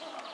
That's right.